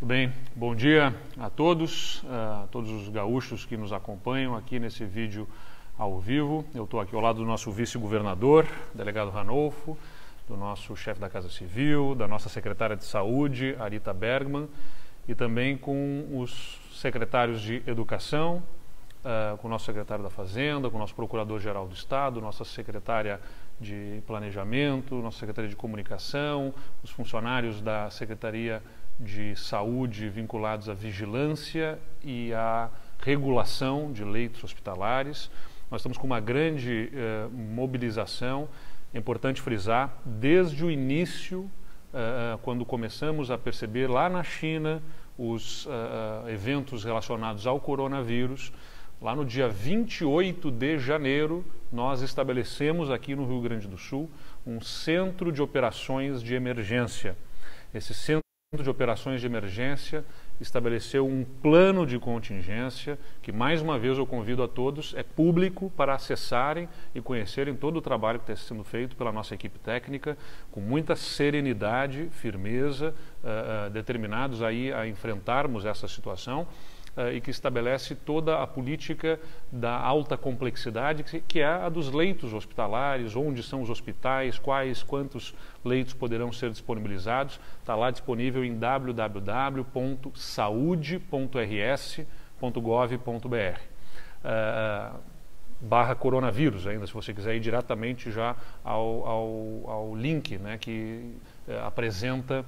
Tudo bem? Bom dia a todos, a todos os gaúchos que nos acompanham aqui nesse vídeo ao vivo. Eu estou aqui ao lado do nosso vice-governador, delegado Ranolfo, do nosso chefe da Casa Civil, da nossa secretária de Saúde, Arita Bergman, e também com os secretários de Educação, uh, com o nosso secretário da Fazenda, com o nosso Procurador-Geral do Estado, nossa secretária de Planejamento, nossa secretária de Comunicação, os funcionários da Secretaria de saúde vinculados à vigilância e à regulação de leitos hospitalares. Nós estamos com uma grande eh, mobilização, é importante frisar, desde o início, eh, quando começamos a perceber lá na China os eh, eventos relacionados ao coronavírus, lá no dia 28 de janeiro, nós estabelecemos aqui no Rio Grande do Sul um centro de operações de emergência. Esse centro de Operações de Emergência estabeleceu um plano de contingência que, mais uma vez, eu convido a todos, é público para acessarem e conhecerem todo o trabalho que está sendo feito pela nossa equipe técnica, com muita serenidade, firmeza, uh, uh, determinados aí a enfrentarmos essa situação uh, e que estabelece toda a política da alta complexidade, que, que é a dos leitos hospitalares, onde são os hospitais, quais, quantos leitos poderão ser disponibilizados. Está lá disponível em www.saude.rs.gov.br. Uh, barra coronavírus ainda, se você quiser ir diretamente já ao, ao, ao link né, que uh, apresenta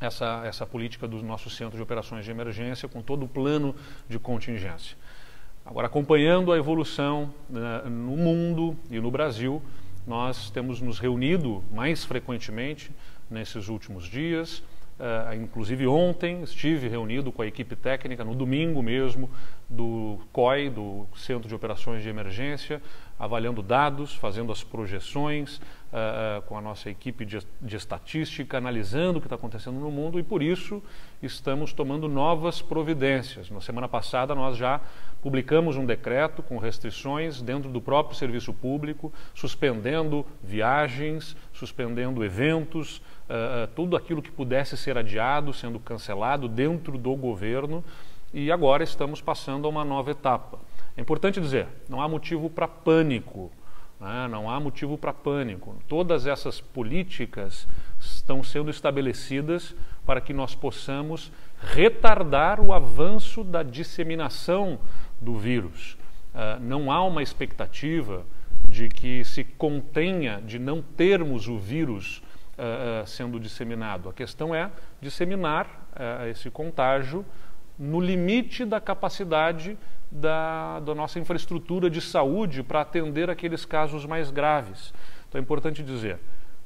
essa, essa política do nosso centro de operações de emergência com todo o plano de contingência. Agora, acompanhando a evolução né, no mundo e no Brasil, nós temos nos reunido mais frequentemente nesses últimos dias. Uh, inclusive ontem estive reunido com a equipe técnica, no domingo mesmo, do COI, do Centro de Operações de Emergência, avaliando dados, fazendo as projeções uh, com a nossa equipe de, de estatística, analisando o que está acontecendo no mundo e por isso estamos tomando novas providências. Na semana passada nós já publicamos um decreto com restrições dentro do próprio serviço público, suspendendo viagens, suspendendo eventos, uh, tudo aquilo que pudesse ser adiado, sendo cancelado dentro do governo e agora estamos passando a uma nova etapa. É importante dizer, não há motivo para pânico. Né? Não há motivo para pânico. Todas essas políticas estão sendo estabelecidas para que nós possamos retardar o avanço da disseminação do vírus. Uh, não há uma expectativa de que se contenha, de não termos o vírus uh, uh, sendo disseminado. A questão é disseminar esse contágio no limite da capacidade da, da nossa infraestrutura de saúde para atender aqueles casos mais graves. Então é importante dizer,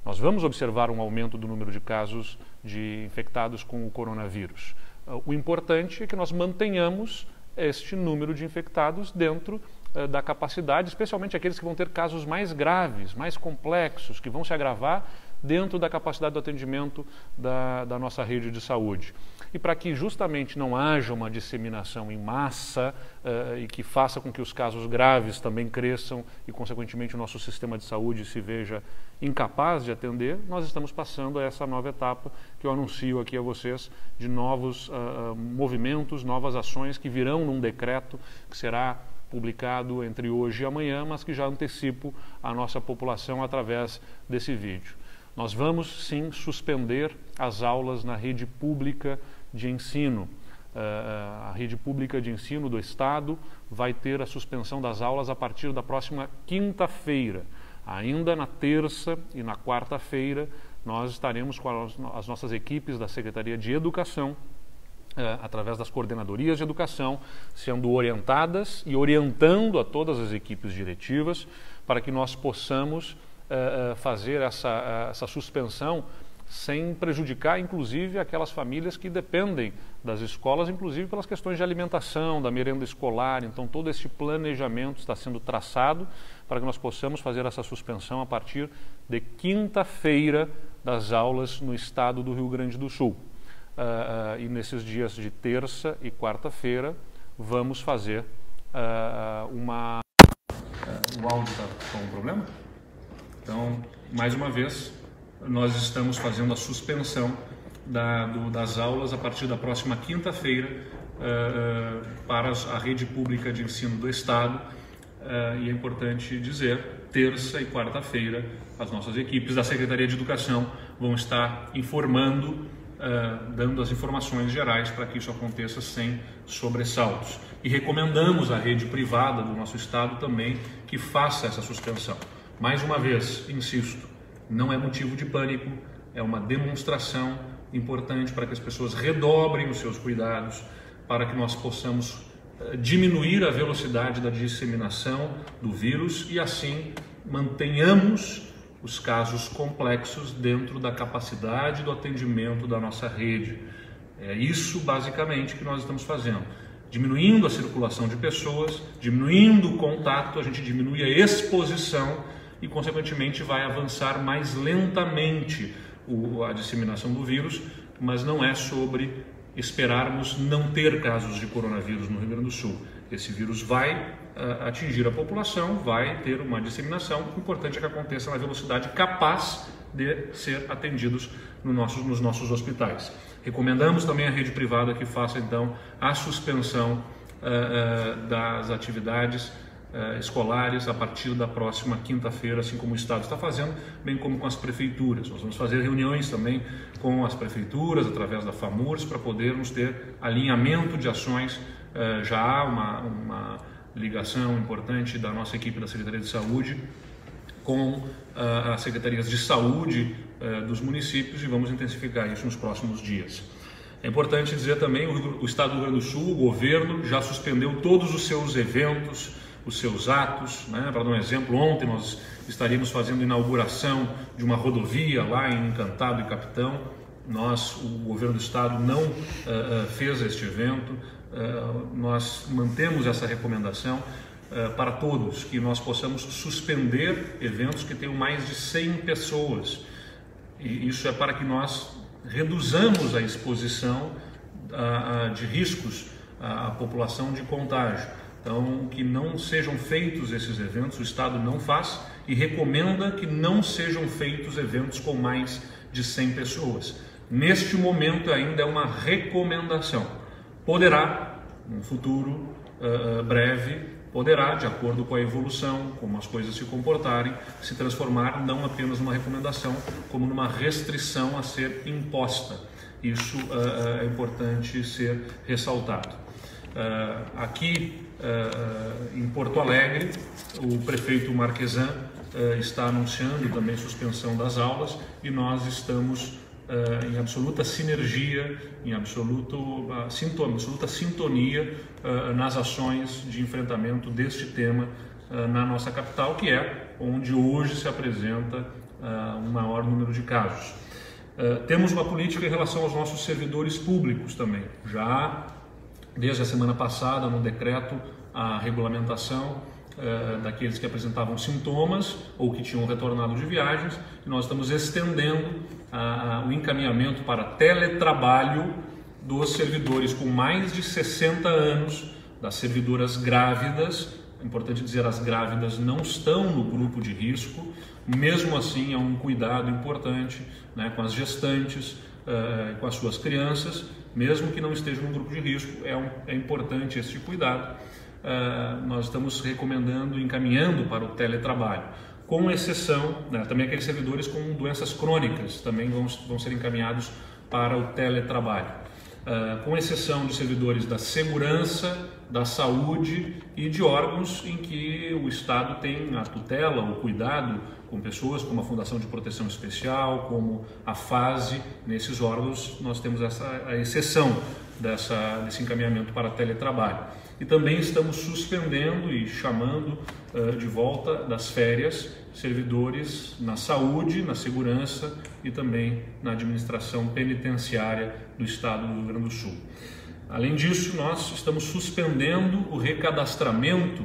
nós vamos observar um aumento do número de casos de infectados com o coronavírus. Uh, o importante é que nós mantenhamos este número de infectados dentro uh, da capacidade, especialmente aqueles que vão ter casos mais graves, mais complexos, que vão se agravar dentro da capacidade do atendimento da, da nossa rede de saúde e para que justamente não haja uma disseminação em massa uh, e que faça com que os casos graves também cresçam e, consequentemente, o nosso sistema de saúde se veja incapaz de atender, nós estamos passando a essa nova etapa que eu anuncio aqui a vocês de novos uh, movimentos, novas ações que virão num decreto que será publicado entre hoje e amanhã, mas que já antecipo a nossa população através desse vídeo. Nós vamos sim suspender as aulas na rede pública de ensino. Uh, a rede pública de ensino do Estado vai ter a suspensão das aulas a partir da próxima quinta-feira. Ainda na terça e na quarta-feira, nós estaremos com as nossas equipes da Secretaria de Educação, uh, através das coordenadorias de educação, sendo orientadas e orientando a todas as equipes diretivas para que nós possamos uh, fazer essa, essa suspensão sem prejudicar, inclusive, aquelas famílias que dependem das escolas, inclusive pelas questões de alimentação, da merenda escolar. Então, todo esse planejamento está sendo traçado para que nós possamos fazer essa suspensão a partir de quinta-feira das aulas no estado do Rio Grande do Sul. Uh, uh, e nesses dias de terça e quarta-feira, vamos fazer uh, uma. o áudio está com um problema? Então, mais uma vez, nós estamos fazendo a suspensão da, do, das aulas a partir da próxima quinta-feira uh, para a rede pública de ensino do Estado. Uh, e é importante dizer, terça e quarta-feira, as nossas equipes da Secretaria de Educação vão estar informando, uh, dando as informações gerais para que isso aconteça sem sobressaltos. E recomendamos à rede privada do nosso Estado também que faça essa suspensão. Mais uma vez, insisto, não é motivo de pânico, é uma demonstração importante para que as pessoas redobrem os seus cuidados, para que nós possamos eh, diminuir a velocidade da disseminação do vírus e assim mantenhamos os casos complexos dentro da capacidade do atendimento da nossa rede. É isso basicamente que nós estamos fazendo. Diminuindo a circulação de pessoas, diminuindo o contato, a gente diminui a exposição e, consequentemente, vai avançar mais lentamente a disseminação do vírus, mas não é sobre esperarmos não ter casos de coronavírus no Rio Grande do Sul. Esse vírus vai uh, atingir a população, vai ter uma disseminação. O importante é que aconteça na velocidade capaz de ser atendidos no nosso, nos nossos hospitais. Recomendamos também à rede privada que faça então a suspensão uh, uh, das atividades eh, escolares a partir da próxima quinta-feira, assim como o Estado está fazendo, bem como com as prefeituras. Nós vamos fazer reuniões também com as prefeituras, através da FAMURS, para podermos ter alinhamento de ações. Eh, já há uma, uma ligação importante da nossa equipe da Secretaria de Saúde com eh, as secretarias de saúde dos municípios e vamos intensificar isso nos próximos dias. É importante dizer também o, o Estado do Rio Grande do Sul, o governo já suspendeu todos os seus eventos, os seus atos. Né? Para dar um exemplo, ontem nós estaríamos fazendo inauguração de uma rodovia lá em Encantado e Capitão. Nós, o governo do estado, não uh, fez este evento. Uh, nós mantemos essa recomendação para todos, que nós possamos suspender eventos que tenham mais de 100 pessoas. E isso é para que nós reduzamos a exposição de riscos à população de contágio. Então, que não sejam feitos esses eventos, o Estado não faz e recomenda que não sejam feitos eventos com mais de 100 pessoas. Neste momento ainda é uma recomendação. Poderá, no futuro uh, breve, poderá, de acordo com a evolução, como as coisas se comportarem, se transformar não apenas numa recomendação, como numa restrição a ser imposta. Isso uh, é importante ser ressaltado. Uh, aqui uh, em Porto Alegre, o prefeito Marquesan está anunciando também suspensão das aulas e nós estamos em absoluta sinergia, em absoluto, absoluta sintonia nas ações de enfrentamento deste tema na nossa capital, que é onde hoje se apresenta um maior número de casos. temos uma política em relação aos nossos servidores públicos também. Já desde a semana passada, no decreto, a regulamentação eh, daqueles que apresentavam sintomas ou que tinham retornado de viagens, e nós estamos estendendo o encaminhamento para teletrabalho dos servidores com mais de 60 anos, das servidoras grávidas. É importante dizer, as grávidas não estão no grupo de risco, mesmo assim é um cuidado importante né, com as gestantes, uh, com as suas crianças, mesmo que não estejam no grupo de risco, é, um, é importante esse cuidado. Uh, nós estamos recomendando, encaminhando para o teletrabalho, com exceção, né, também aqueles servidores com doenças crônicas também vão, vão ser encaminhados para o teletrabalho. Uh, com exceção de servidores da segurança, da saúde e de órgãos em que o Estado tem a tutela, o cuidado com pessoas como a Fundação de Proteção Especial, como a FASE, nesses órgãos nós temos essa exceção dessa, desse encaminhamento para teletrabalho. E também estamos suspendendo e chamando uh, de volta das férias servidores na saúde, na segurança e também na administração penitenciária do Estado do Rio Grande do Sul. Além disso, nós estamos suspendendo o recadastramento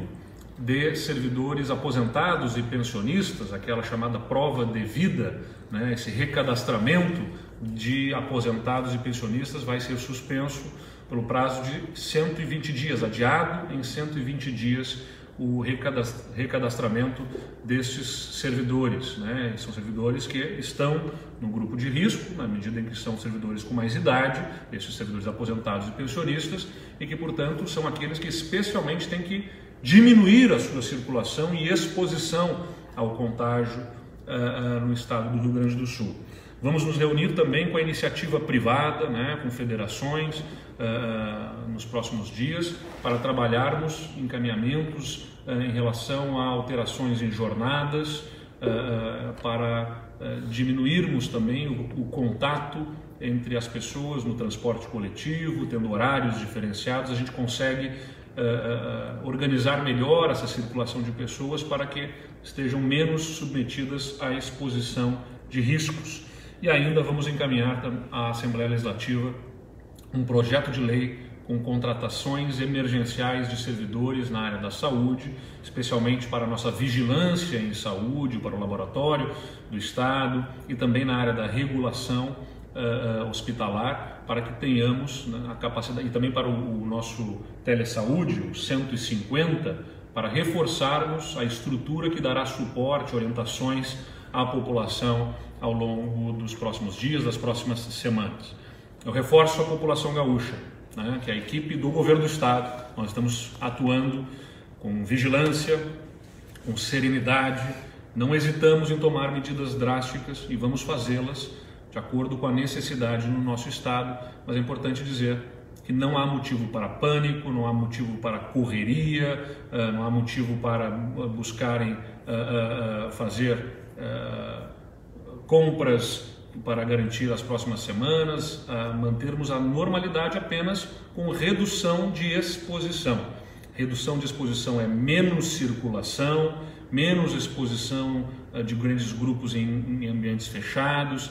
de servidores aposentados e pensionistas, aquela chamada prova de vida, né, esse recadastramento de aposentados e pensionistas vai ser suspenso pelo prazo de 120 dias, adiado em 120 dias o recadastramento destes servidores. Né? São servidores que estão no grupo de risco, na medida em que são servidores com mais idade, esses servidores aposentados e pensionistas, e que, portanto, são aqueles que especialmente têm que diminuir a sua circulação e exposição ao contágio uh, uh, no estado do Rio Grande do Sul. Vamos nos reunir também com a iniciativa privada, né, com federações, uh, nos próximos dias, para trabalharmos encaminhamentos uh, em relação a alterações em jornadas, uh, para diminuirmos também o, o, contato entre as pessoas no transporte coletivo, tendo horários diferenciados, a gente consegue organizar melhor essa circulação de pessoas para que estejam menos submetidas à exposição de riscos. E ainda vamos encaminhar à Assembleia Legislativa um projeto de lei com contratações emergenciais de servidores na área da saúde, especialmente para a nossa vigilância em saúde, para o laboratório do Estado e também na área da regulação uh, hospitalar, para que tenhamos né, a capacidade, e também para o, o nosso telesaúde, o 150, para reforçarmos a estrutura que dará suporte, orientações à população ao longo dos próximos dias, das próximas semanas. Eu reforço a população gaúcha, né, que é a equipe do governo do estado. Nós estamos atuando com vigilância, com serenidade, não hesitamos em tomar medidas drásticas e vamos fazê-las de acordo com a necessidade no nosso estado, mas é importante dizer que não há motivo para pânico, não há motivo para correria, eh, não há motivo para buscarem eh, eh, fazer compras para garantir as próximas semanas, a mantermos a normalidade apenas com redução de exposição. Redução de exposição é menos circulação, menos exposição eh, de grandes grupos em ambientes fechados.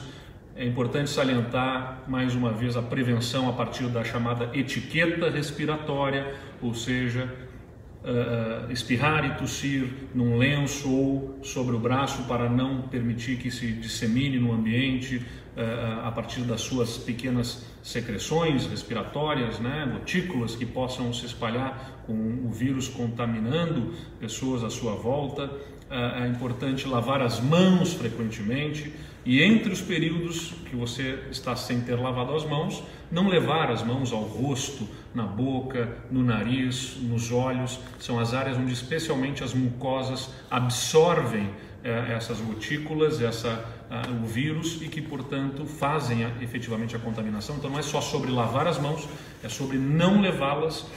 É importante salientar mais uma vez a prevenção a partir da chamada etiqueta respiratória, ou seja, uh, espirrar e tossir num lenço ou sobre o braço para não permitir que se dissemine no ambiente uh, a partir das suas pequenas secreções respiratórias, né, gotículas que possam se espalhar com o vírus contaminando pessoas à sua volta. Uh, é importante lavar as mãos frequentemente e entre os períodos que você está sem ter lavado as mãos, não levar as mãos ao rosto, na boca, no nariz, nos olhos, são as áreas onde especialmente as mucosas absorvem eh, essas gotículas, essa, uh, o vírus e que, portanto, fazem a, efetivamente a contaminação. Então, não é só sobre lavar as mãos, é sobre não levá-las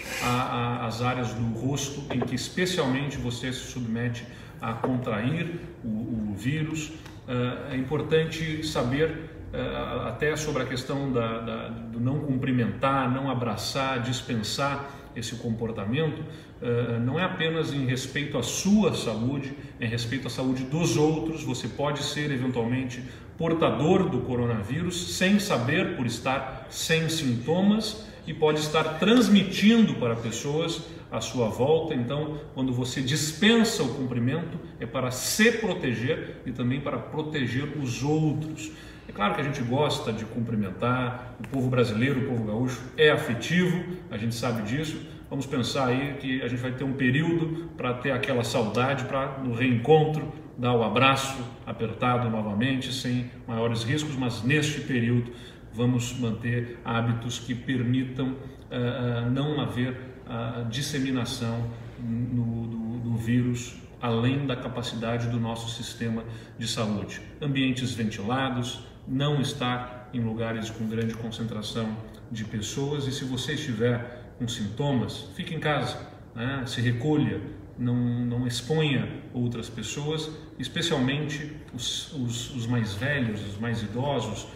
às áreas do rosto em que especialmente você se submete a contrair o, o vírus. Uh, é importante saber eh, até sobre a questão da, da, do não cumprimentar, não abraçar, dispensar esse comportamento, eh, não é apenas em respeito à sua saúde, é em respeito à saúde dos outros. Você pode ser eventualmente portador do coronavírus sem saber, por estar sem sintomas, e pode estar transmitindo para pessoas à sua volta. Então, quando você dispensa o cumprimento, é para se proteger e também para proteger os outros. É claro que a gente gosta de cumprimentar, o povo brasileiro, o povo gaúcho é afetivo, a gente sabe disso. Vamos pensar aí que a gente vai ter um período para ter aquela saudade, para no reencontro dar o abraço apertado novamente, sem maiores riscos, mas neste período vamos manter hábitos que permitam uh, não haver uh, disseminação no, do, do vírus além da capacidade do nosso sistema de saúde. Ambientes ventilados, não estar em lugares com grande concentração de pessoas e se você estiver com sintomas, fique em casa, né? se recolha, não, não exponha outras pessoas, especialmente os, os, os mais velhos, os mais idosos,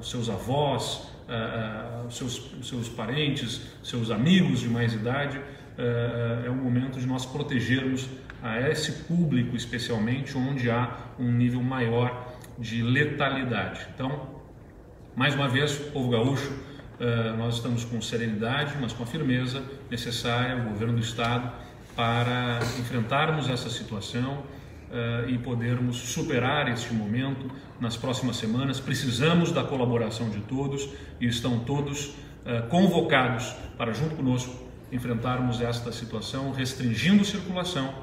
os seus avós, uh, uh, os, seus, seus parentes, seus amigos de mais idade. é o momento de nós protegermos a esse público, especialmente onde há um nível maior de letalidade. Então, mais uma vez, povo gaúcho, eh, nós estamos com serenidade, mas com a firmeza necessária, o governo do Estado, para enfrentarmos essa situação eh, e podermos superar este momento nas próximas semanas. Precisamos da colaboração de todos e estão todos eh, convocados para, junto conosco, enfrentarmos esta situação restringindo circulação,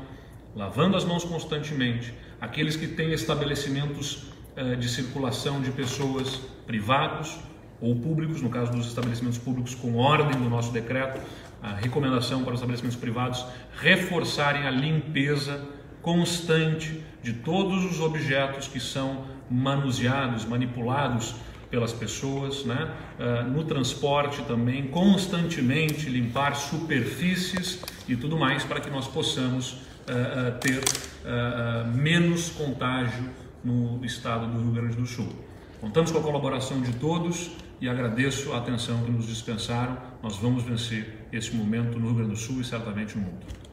lavando as mãos constantemente, aqueles que têm estabelecimentos eh, de circulação de pessoas privados ou públicos, no caso dos estabelecimentos públicos, com ordem do nosso decreto, a recomendação para os estabelecimentos privados reforçarem a limpeza constante de todos os objetos que são manuseados, manipulados pelas pessoas, né? Uh, no transporte também, constantemente limpar superfícies e tudo mais para que nós possamos uh, uh, ter menos contágio no estado do Rio Grande do Sul. Contamos com a colaboração de todos e agradeço a atenção que nos dispensaram. Nós vamos vencer este momento no Rio Grande do Sul e certamente no mundo.